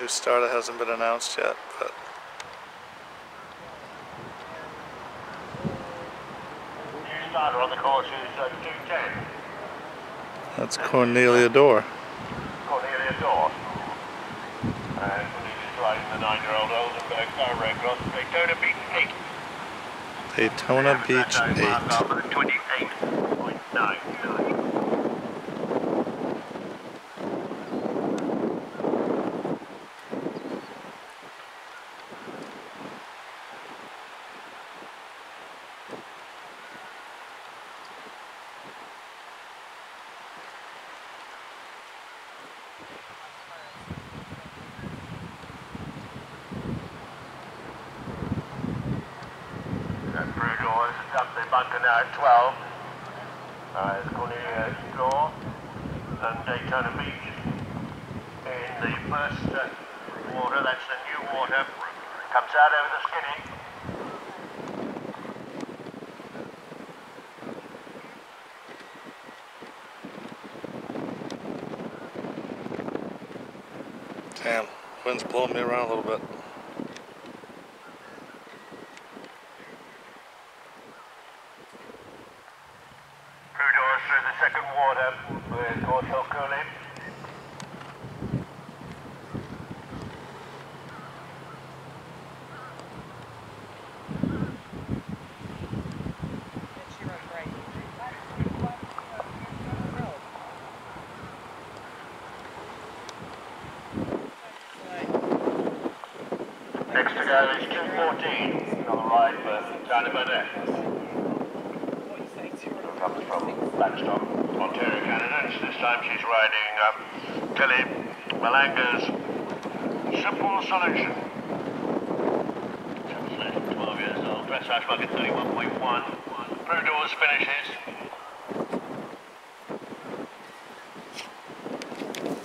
New starter hasn't been announced yet, but New starter on the course is uh, 210. that's Cornelia Dorr. Cornelia Dorr. And Cornelia's riding the nine-year-old Oldenburg Cross Daytona Beach 8. Daytona Beach 8. 28.99. 12. Uh, it's Cornelia Dorr and Daytona Beach. In the first uh, water, that's the new water, comes out over the skinny. Damn, wind's blowing me around a little bit. Through the second water with Cooley. She run great. Next to go is 214. Another ride for Johnny Burnett. What Blackstock, Ontario, Canada. And this time she's riding um, Kelly Malanga's Simple Solution. Just 12 years old, dressage bucket 31.1. Brew doors finishes.